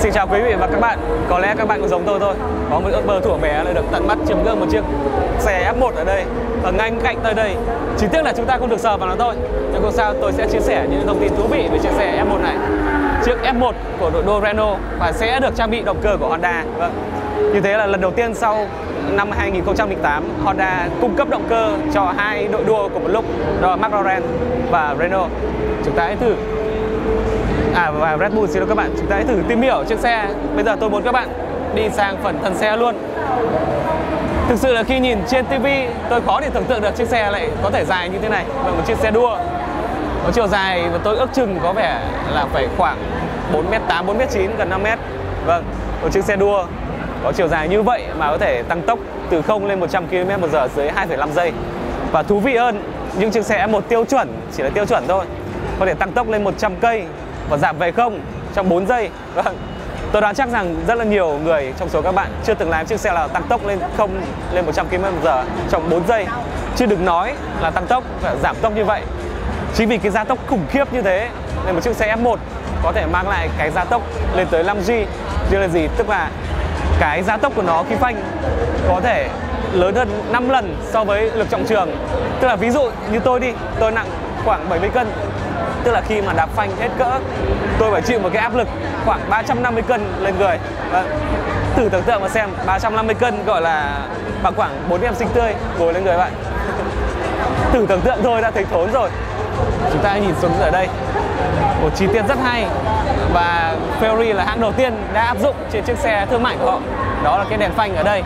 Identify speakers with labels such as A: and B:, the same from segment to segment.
A: Xin chào quý vị và các bạn. Có lẽ các bạn cũng giống tôi thôi. Có một ước mơ thuở bé là được tận mắt chiêm ngưỡng một chiếc xe F1 ở đây Ở ngay cạnh tới đây. Chỉ tiếc là chúng ta không được sờ vào nó thôi. Nhưng không sao, tôi sẽ chia sẻ những thông tin thú vị về chiếc xe F1 này. Chiếc F1 của đội đua Renault Và sẽ được trang bị động cơ của Honda. Vâng. Như thế là lần đầu tiên sau năm 2008 Honda cung cấp động cơ cho hai đội đua cùng một lúc, đó là McLaren và Renault. Chúng ta hãy thử à và Red Bull xin lỗi các bạn. Chúng ta hãy thử tìm hiểu chiếc xe. Bây giờ tôi muốn các bạn đi sang phần thân xe luôn. Thực sự là khi nhìn trên TV tôi khó để tưởng tượng được chiếc xe lại có thể dài như thế này. Và một chiếc xe đua. Có chiều dài và tôi ước chừng có vẻ là phải khoảng 4m8, 4m9, gần 5m Vâng, một chiếc xe đua có chiều dài như vậy mà có thể tăng tốc từ 0 lên 100 km h dưới 2,5 giây. Và thú vị hơn những chiếc xe một tiêu chuẩn chỉ là tiêu chuẩn thôi có thể tăng tốc lên 100 cây và giảm về không trong 4 giây. Vâng. Tôi đoán chắc rằng rất là nhiều người trong số các bạn chưa từng lái chiếc xe nào tăng tốc lên không, lên 100 km h trong 4 giây. Chứ đừng nói là tăng tốc và giảm tốc như vậy. Chính vì cái gia tốc khủng khiếp như thế nên một chiếc xe F1 có thể mang lại cái gia tốc lên tới 5G như là gì? Tức là cái gia tốc của nó khi phanh có thể lớn hơn 5 lần so với lực trọng trường. Tức là ví dụ như tôi đi, tôi nặng khoảng 70 cân tức là khi mà đạp phanh hết cỡ, tôi phải chịu một cái áp lực khoảng 350 cân lên người. Và thử tưởng tượng mà xem 350 cân gọi là bằng khoảng 4 em sinh tươi ngồi lên người bạn. Thử tưởng tượng thôi, đã thấy thốn rồi. Chúng ta nhìn xuống ở đây. Một chi tiết rất hay. Và Ferrari là hãng đầu tiên đã áp dụng trên chiếc xe thương mại của họ. Đó là cái đèn phanh ở đây.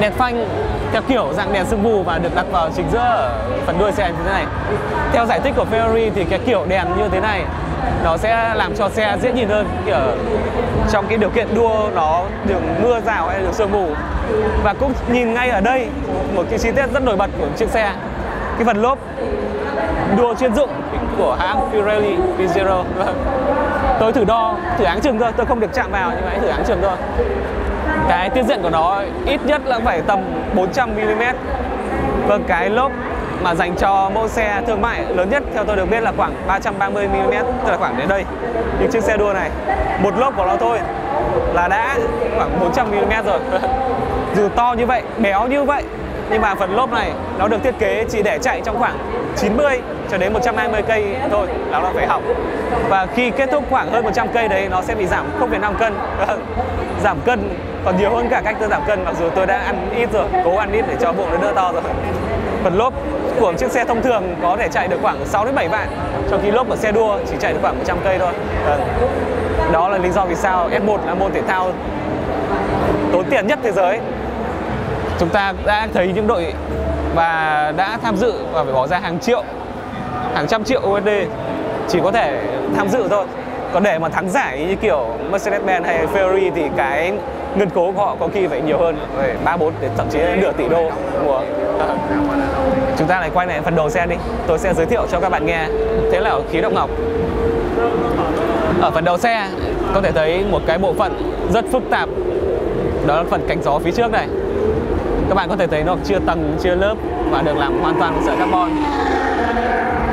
A: Đèn phanh theo kiểu dạng đèn sương mù và được đặt vào chính giữa phần đuôi xe như thế này theo giải thích của Ferrari thì cái kiểu đèn như thế này, nó sẽ làm cho xe dễ nhìn hơn. Kiểu trong cái điều kiện đua nó đường mưa rào hay đường sương mù. Và cũng nhìn ngay ở đây, một cái chi tiết rất nổi bật của chiếc xe. Cái phần lốp đua chuyên dụng của hãng Pirelli V0 vâng. tôi thử đo thử áng chừng thôi, tôi không được chạm vào nhưng mà hãy thử áng chừng thôi. Cái tiết diện của nó ít nhất là phải tầm 400 mm vâng cái lốp mà dành cho mẫu xe thương mại lớn nhất theo tôi được biết là khoảng 330 mm tức là khoảng đến đây. Những chiếc xe đua này một lốp của nó thôi là đã khoảng 400 mm rồi. Dù to như vậy béo như vậy nhưng mà phần lốp này nó được thiết kế chỉ để chạy trong khoảng 90 cho đến 120 cây thôi là nó phải hỏng. Và khi kết thúc khoảng hơn 100 cây đấy nó sẽ bị giảm 0,5 cân. Giảm cân còn nhiều hơn cả cách tôi giảm cân mặc dù tôi đã ăn ít rồi cố ăn ít để cho bụng nó đỡ to rồi. Phần lốp của chiếc xe thông thường có thể chạy được khoảng 6 đến 7 vạn. Trong khi lốp của xe đua chỉ chạy được khoảng 100 cây thôi. Vâng. Đó là lý do vì sao F1 là môn thể thao tốn tiền nhất thế giới. Chúng ta đã thấy những đội và đã tham dự và phải bỏ ra hàng triệu, hàng trăm triệu USD chỉ có thể tham dự thôi. Còn để mà thắng giải như kiểu Mercedes-Benz hay Ferrari thì cái ngân cố của họ có khi phải nhiều hơn, phải ba, bốn thậm chí nửa tỷ đô. Mùa chúng ta lại quay lại phần đầu xe đi. Tôi sẽ giới thiệu cho các bạn nghe. Thế là khí động ngọc. Ở phần đầu xe, có thể thấy một cái bộ phận rất phức tạp. Đó là phần cánh gió phía trước này. Các bạn có thể thấy nó chia tầng chia lớp và được làm hoàn toàn bằng sợi carbon.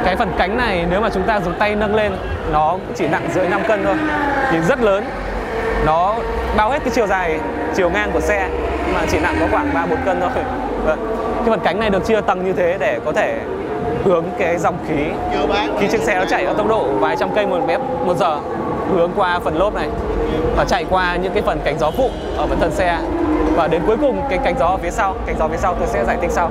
A: Cái phần cánh này, nếu mà chúng ta dùng tay nâng lên, nó chỉ nặng dưới 5 cân thôi. Thì rất lớn. Nó bao hết cái chiều dài chiều ngang của xe. Mà chỉ nặng có khoảng 3 4 cân thôi. Vâng. cái phần cánh này được chia tầng như thế để có thể hướng cái dòng khí. Khi chiếc xe nó chạy ở tốc độ vài trăm cây một mét một giờ hướng qua phần lốp này và chạy qua những cái phần cánh gió phụ ở phần thân xe. Và đến cuối cùng cái cánh gió ở phía sau cánh gió phía sau tôi sẽ giải thích sau.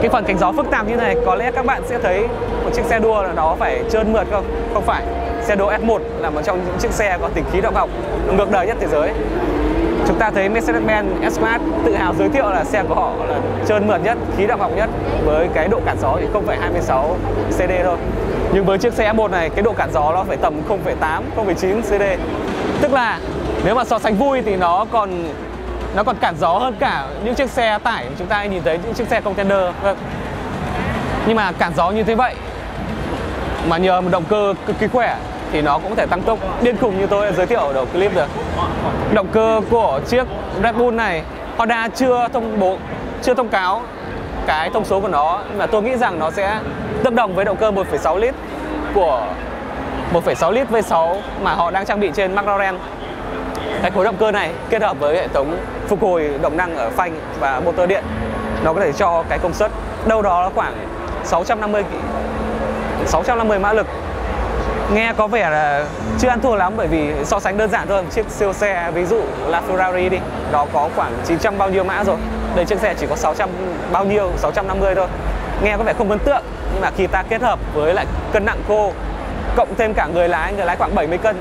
A: Cái phần cánh gió phức tạp như này có lẽ các bạn sẽ thấy một chiếc xe đua là nó phải trơn mượt không? Không phải xe đỗ F1 là một trong những chiếc xe có tính khí động học ngược đời nhất thế giới chúng ta thấy Mercedes-Benz S-Class tự hào giới thiệu là xe của họ là trơn mượt nhất, khí động học nhất với cái độ cản gió thì 0,26 CD thôi. Nhưng với chiếc xe F1 này cái độ cản gió nó phải tầm 0,8, 0,9 CD. Tức là nếu mà so sánh vui thì nó còn nó còn cản gió hơn cả những chiếc xe tải mà chúng ta nhìn thấy những chiếc xe container vâng. nhưng mà cản gió như thế vậy mà nhờ một động cơ cực kỳ khỏe thì nó cũng có thể tăng tốc. Điên khùng như tôi đã giới thiệu ở đầu clip rồi. Động cơ của chiếc Red Bull này Honda chưa thông bố chưa thông cáo cái thông số của nó nhưng mà tôi nghĩ rằng nó sẽ tương đồng với động cơ 1,6 lít của 1,6 lít V6 mà họ đang trang bị trên McLaren. Cái khối động cơ này kết hợp với hệ thống phục hồi động năng ở phanh và motor điện nó có thể cho cái công suất đâu đó là khoảng 650 650 mã lực nghe có vẻ là chưa ăn thua lắm, bởi vì so sánh đơn giản thôi. Chiếc siêu xe, ví dụ là Ferrari đi đó có khoảng 900 bao nhiêu mã rồi. Đây chiếc xe chỉ có 600 bao nhiêu 650 thôi. Nghe có vẻ không ấn tượng, nhưng mà khi ta kết hợp với lại cân nặng cô cộng thêm cả người lái người lái khoảng 70 cân,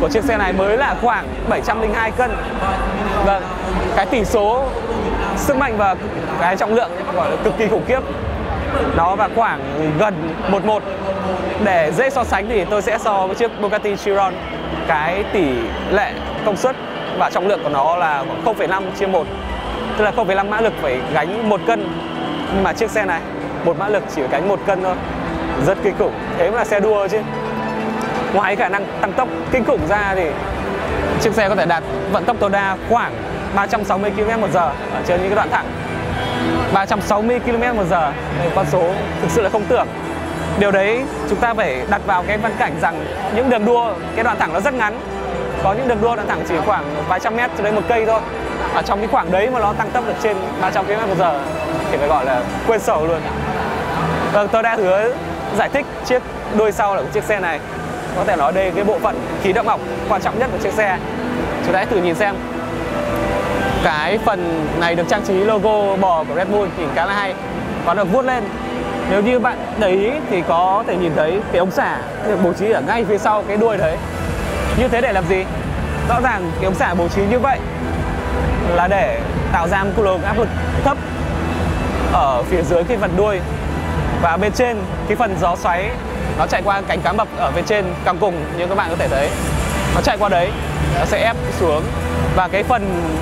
A: của chiếc xe này mới là khoảng 702 cân. Vâng cái tỷ số sức mạnh và cái trọng lượng gọi là cực kỳ khủng khiếp. Nó và khoảng gần 11 để dễ so sánh thì tôi sẽ so với chiếc Bugatti Chiron. Cái tỷ lệ công suất và trọng lượng của nó là 0,5 chia 1 tức là 0,5 mã lực phải gánh một cân. Nhưng mà chiếc xe này một mã lực chỉ gánh một cân thôi. Rất kinh khủng. Thế mà là xe đua chứ. Ngoài khả năng tăng tốc kinh khủng ra thì chiếc xe có thể đạt vận tốc tối đa khoảng 360 km một giờ ở trên những cái đoạn thẳng. 360 km một giờ. Đây con số thực sự là không tưởng điều đấy chúng ta phải đặt vào cái văn cảnh rằng những đường đua, cái đoạn thẳng nó rất ngắn. Có những đường đua đoạn thẳng chỉ khoảng vài trăm mét cho đến một cây thôi. Ở trong cái khoảng đấy mà nó tăng tốc được trên 300 km một giờ thì phải gọi là quên sổ luôn. Vâng tôi đã hứa giải thích chiếc đuôi sau là của chiếc xe này. Có thể nói đây cái bộ phận khí động học quan trọng nhất của chiếc xe. Chúng ta hãy thử nhìn xem. Cái phần này được trang trí logo bò của Red Bull thì khá là hay. Và được vuốt lên nếu như bạn để ý thì có thể nhìn thấy cái ống xả được bố trí ở ngay phía sau cái đuôi đấy. Như thế để làm gì? Rõ ràng cái ống xả bố trí như vậy là để tạo ra một luồng áp lực thấp ở phía dưới cái phần đuôi. Và bên trên cái phần gió xoáy nó chạy qua cánh cá mập ở bên trên càng cùng, như các bạn có thể thấy. Nó chạy qua đấy, nó sẽ ép xuống. Và cái phần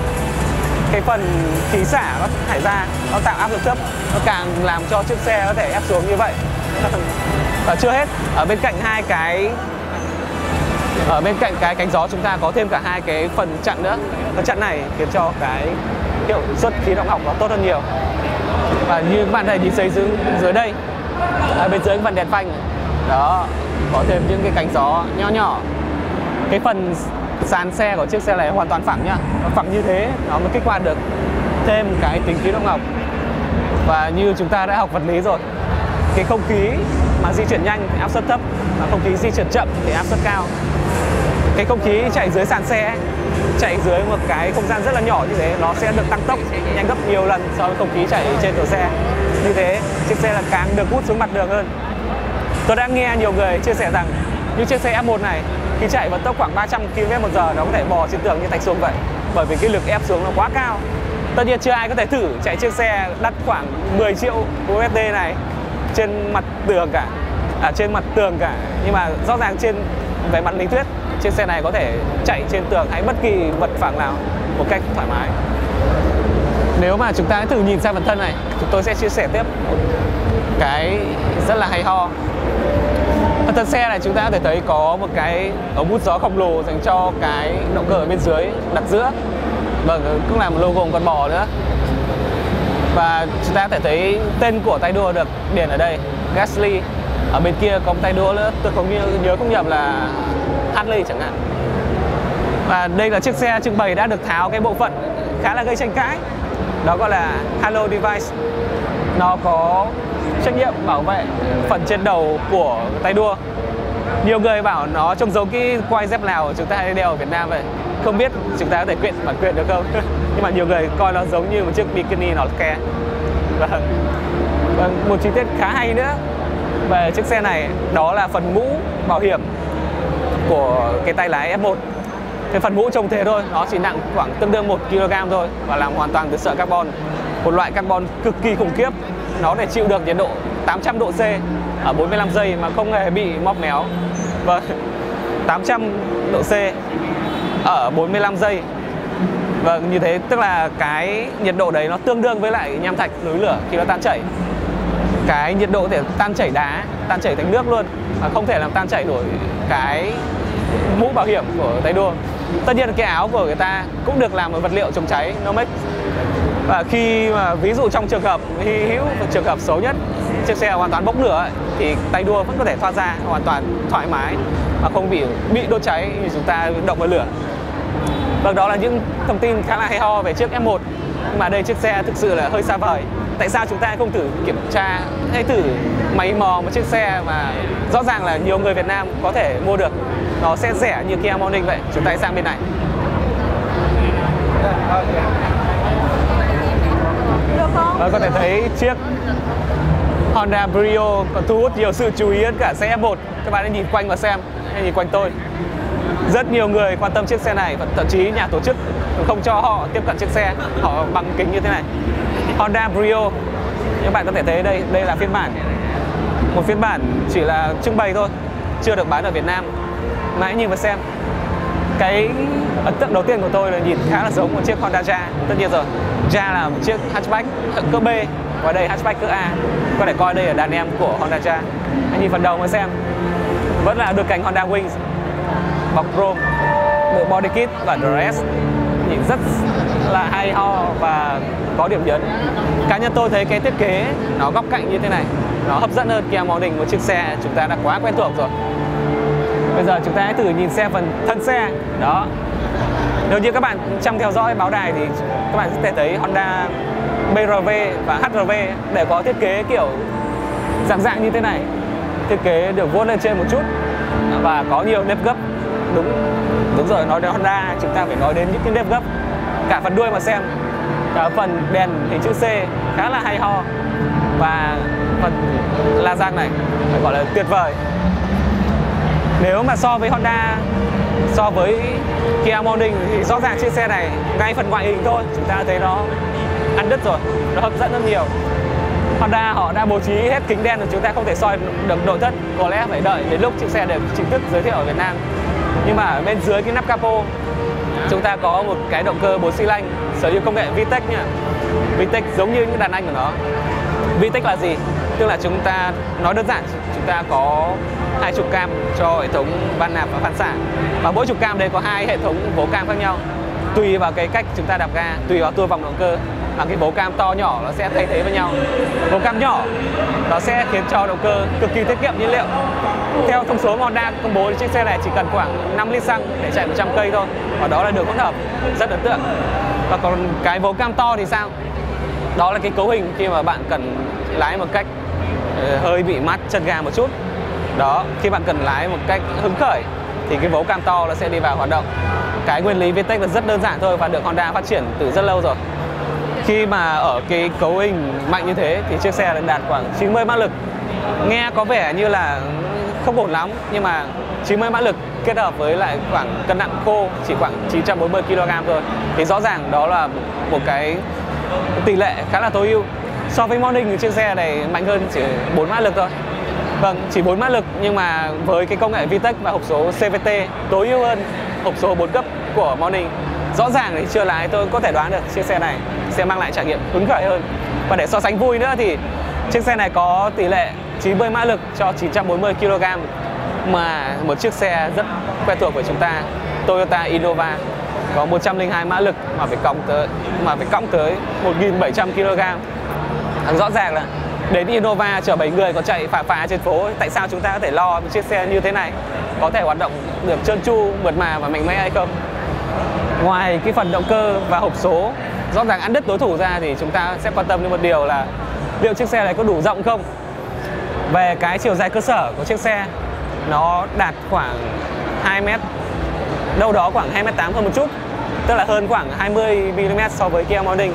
A: cái phần khí xả nó thải ra nó tạo áp lực thấp nó càng làm cho chiếc xe có thể ép xuống như vậy. Và chưa hết ở bên cạnh hai cái ở bên cạnh cái cánh gió chúng ta có thêm cả hai cái phần chặn nữa. Cái chặn này khiến cho cái hiệu suất khí động học nó tốt hơn nhiều. Và như các bạn thấy nhìn thấy dưới, dưới đây ở bên dưới cái phần đèn phanh đó có thêm những cái cánh gió nho nhỏ. Cái phần sàn xe của chiếc xe này hoàn toàn phẳng nhá. Nó phẳng như thế, nó mới kích hoạt được thêm cái tính khí động học và như chúng ta đã học vật lý rồi, cái không khí mà di chuyển nhanh thì áp suất thấp mà không khí di chuyển chậm thì áp suất cao. Cái không khí chạy dưới sàn xe, chạy dưới một cái không gian rất là nhỏ như thế, nó sẽ được tăng tốc nhanh gấp nhiều lần so với không khí chạy trên cửa xe. Như thế, chiếc xe là càng được hút xuống mặt đường hơn. Tôi đã nghe nhiều người chia sẻ rằng những chiếc xe F1 này khi chạy vận tốc khoảng 300 km một giờ nó có thể bò trên tường như thạch xuống vậy. Bởi vì cái lực ép xuống nó quá cao. Tất nhiên chưa ai có thể thử chạy chiếc xe đắt khoảng 10 triệu USD này trên mặt tường cả. À, trên mặt tường cả. Nhưng mà rõ ràng trên về mặt lý thuyết chiếc xe này có thể chạy trên tường hay bất kỳ vật phẳng nào một cách thoải mái. Nếu mà chúng ta thử nhìn sang phần thân này chúng tôi sẽ chia sẻ tiếp cái rất là hay ho thân xe này chúng ta có thể thấy có một cái ống hút gió khổng lồ dành cho cái động cơ ở bên dưới đặt giữa. Vâng cũng là một logo con bò nữa. Và chúng ta có thể thấy tên của tay đua được điền ở đây Gasly. Ở bên kia có một tay đua nữa tôi không nhớ, nhớ không nhầm là Harley chẳng hạn. Và đây là chiếc xe trưng bày đã được tháo cái bộ phận khá là gây tranh cãi. Đó gọi là Halo Device. Nó có trách nhiệm bảo vệ phần trên đầu của tay đua. Nhiều người bảo nó trông giống cái quai dép nào chúng ta hay đeo ở Việt Nam vậy. Không biết chúng ta có thể quyện bản quyền được không? Nhưng mà nhiều người coi nó giống như một chiếc bikini nó ke. Vâng. vâng một chi tiết khá hay nữa về chiếc xe này, đó là phần mũ bảo hiểm của cái tay lái F1 cái phần mũ trông thế thôi, nó chỉ nặng khoảng tương đương 1 kg thôi và làm hoàn toàn từ sợi carbon, một loại carbon cực kỳ khủng khiếp nó để chịu được nhiệt độ 800 độ C ở 45 giây mà không hề bị móp méo. Vâng, Và 800 độ C ở 45 giây. Vâng, như thế tức là cái nhiệt độ đấy nó tương đương với lại nham thạch núi lửa khi nó tan chảy. Cái nhiệt độ để thể tan chảy đá, tan chảy thành nước luôn mà không thể làm tan chảy nổi cái mũ bảo hiểm của tay đua. Tất nhiên cái áo của người ta cũng được làm bằng vật liệu chống cháy Nomex và khi mà ví dụ trong trường hợp hy hữu trường hợp xấu nhất chiếc xe hoàn toàn bốc lửa ấy, thì tay đua vẫn có thể thoát ra hoàn toàn thoải mái mà không bị bị đốt cháy như chúng ta động vào lửa. Vâng, đó là những thông tin khá là hay ho về chiếc F1 Nhưng mà đây chiếc xe thực sự là hơi xa vời. Tại sao chúng ta không thử kiểm tra hay thử máy mò một chiếc xe mà rõ ràng là nhiều người Việt Nam có thể mua được? Nó sẽ rẻ như Kia Morning vậy. Chúng ta sang bên này. Và có thể thấy chiếc Honda Brio còn thu hút nhiều sự chú ý hơn cả xe F1 Các bạn hãy nhìn quanh và xem, hãy nhìn quanh tôi. Rất nhiều người quan tâm chiếc xe này và thậm chí nhà tổ chức không cho họ tiếp cận chiếc xe họ bằng kính như thế này. Honda Brio các bạn có thể thấy đây đây là phiên bản. Một phiên bản chỉ là trưng bày thôi chưa được bán ở Việt Nam. Mà hãy nhìn và xem cái ấn tượng đầu tiên của tôi là nhìn khá là giống một chiếc Honda Ja tất nhiên rồi Ja là một chiếc hatchback cỡ B, và đây hatchback cỡ A. Có thể coi đây là đàn em của Honda Ja anh nhìn phần đầu mà xem, vẫn là được cánh Honda Wings, bọc chrome bộ body kit và dress. Nhìn rất là hay ho và có điểm nhấn. Cá nhân tôi thấy cái thiết kế nó góc cạnh như thế này, nó hấp dẫn hơn Kia Morning một chiếc xe chúng ta đã quá quen thuộc rồi bây giờ chúng ta hãy thử nhìn xe phần thân xe. Đó. Nếu như các bạn chăm theo dõi báo đài thì các bạn sẽ thấy Honda BRV và HRV để có thiết kế kiểu dạng dạng như thế này. Thiết kế được vuốt lên trên một chút và có nhiều nếp gấp. Đúng đúng rồi, nói đến Honda, chúng ta phải nói đến những cái nếp gấp. Cả phần đuôi mà xem. Cả phần đèn hình chữ C khá là hay ho. Và phần la răng này phải gọi là tuyệt vời nếu mà so với Honda, so với Kia Morning thì rõ ràng chiếc xe này ngay phần ngoại hình thôi. Chúng ta thấy nó ăn đứt rồi, nó hấp dẫn rất nhiều. Honda họ đã bố trí hết kính đen rồi, chúng ta không thể soi được nội thất. Có lẽ phải đợi đến lúc chiếc xe được chính thức giới thiệu ở Việt Nam. Nhưng mà ở bên dưới cái nắp capo, chúng ta có một cái động cơ 4 xi lanh, sở hữu công nghệ VTEC nha VTEC giống như những đàn anh của nó. VTEC là gì? Tức là chúng ta nói đơn giản, chúng ta có hai trục cam cho hệ thống van nạp và phản xạ. Và mỗi trục cam đây có hai hệ thống bố cam khác nhau. Tùy vào cái cách chúng ta đạp ga, tùy vào tua vòng động cơ. Mà cái bố cam to nhỏ nó sẽ thay thế với nhau. Bố cam nhỏ nó sẽ khiến cho động cơ cực kỳ tiết kiệm nhiên liệu. Theo thông số Honda công bố thì chiếc xe này chỉ cần khoảng 5 lít xăng để chạy 100 cây thôi. Và đó là đường hỗn hợp, rất ấn tượng. Và còn cái bố cam to thì sao? Đó là cái cấu hình khi mà bạn cần lái một cách ờ, hơi bị mát chân ga một chút đó, khi bạn cần lái một cách hứng khởi, thì cái vố cam to nó sẽ đi vào hoạt động. Cái nguyên lý VTEC là rất đơn giản thôi và được Honda phát triển từ rất lâu rồi. Khi mà ở cái cấu hình mạnh như thế thì chiếc xe đã đạt khoảng 90 mã lực. Nghe có vẻ như là không ổn lắm, nhưng mà 90 mã lực kết hợp với lại khoảng cân nặng khô, chỉ khoảng 940 kg thôi, thì rõ ràng đó là một cái tỷ lệ khá là tối ưu. So với Morning thì chiếc xe này mạnh hơn chỉ 4 mã lực thôi. Vâng, chỉ 4 mã lực nhưng mà với cái công nghệ VTEC và hộp số CVT tối ưu hơn hộp số 4 cấp của Morning. Rõ ràng thì chưa lái tôi có thể đoán được chiếc xe này sẽ mang lại trải nghiệm hứng khởi hơn. Và để so sánh vui nữa thì chiếc xe này có tỷ lệ 90 mã lực cho 940 kg mà một chiếc xe rất quen thuộc của chúng ta Toyota Innova có 102 mã lực mà phải cộng tới mà phải cộng tới 1.700 kg rõ ràng là đến Innova chở 7 người còn chạy phà phà trên phố. Tại sao chúng ta có thể lo một chiếc xe như thế này? Có thể hoạt động được trơn tru, mượt mà và mạnh mẽ hay không? Ngoài cái phần động cơ và hộp số, rõ ràng ăn đứt đối thủ ra thì chúng ta sẽ quan tâm đến một điều là liệu chiếc xe này có đủ rộng không? Về cái chiều dài cơ sở của chiếc xe, nó đạt khoảng 2 mét, đâu đó khoảng 2 mét 8 hơn một chút, tức là hơn khoảng 20 mm so với Kia Morning.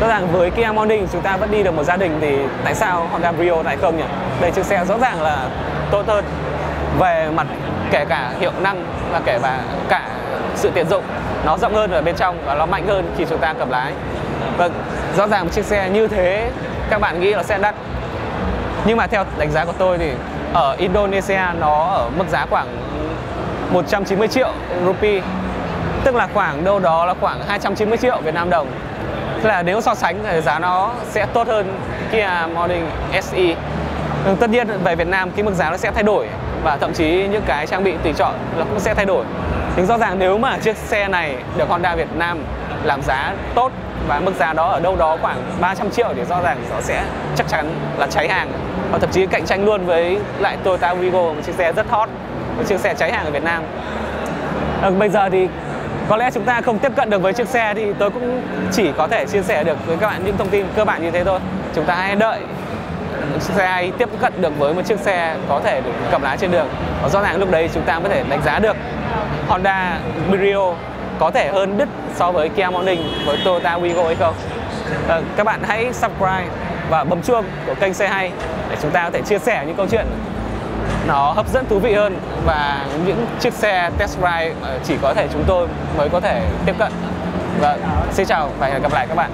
A: Rõ ràng với Kia Morning, chúng ta vẫn đi được một gia đình thì tại sao Honda Brio lại không nhỉ? Đây, chiếc xe rõ ràng là tốt hơn về mặt kể cả hiệu năng và kể cả cả sự tiện dụng. Nó rộng hơn ở bên trong và nó mạnh hơn khi chúng ta cầm lái. Vâng rõ ràng một chiếc xe như thế, các bạn nghĩ là sẽ đắt. Nhưng mà theo đánh giá của tôi thì ở Indonesia nó ở mức giá khoảng 190 triệu rupee. Tức là khoảng đâu đó là khoảng 290 triệu Việt Nam đồng. Là nếu so sánh thì giá nó sẽ tốt hơn Kia Morning SE ừ, Tất nhiên về Việt Nam cái mức giá nó sẽ thay đổi và thậm chí những cái trang bị tùy chọn nó cũng sẽ thay đổi. Nhưng rõ ràng nếu mà chiếc xe này được Honda Việt Nam làm giá tốt và mức giá đó ở đâu đó khoảng 300 triệu thì rõ ràng nó sẽ chắc chắn là cháy hàng. Và thậm chí cạnh tranh luôn với lại Toyota Vigo một chiếc xe rất hot một chiếc xe cháy hàng ở Việt Nam. À, bây giờ thì có lẽ chúng ta không tiếp cận được với chiếc xe thì tôi cũng chỉ có thể chia sẻ được với các bạn những thông tin cơ bản như thế thôi. Chúng ta hãy đợi xe ấy tiếp cận được với một chiếc xe có thể được cầm lái trên đường. Và rõ ràng lúc đấy chúng ta có thể đánh giá được Honda Brio có thể hơn đứt so với Kia Morning với Toyota Wigo hay không. À, các bạn hãy subscribe và bấm chuông của kênh xe hay để chúng ta có thể chia sẻ những câu chuyện nó hấp dẫn thú vị hơn và những chiếc xe test ride ờ, chỉ có thể chúng tôi mới có thể tiếp cận. Vâng, xin chào và hẹn gặp lại các bạn.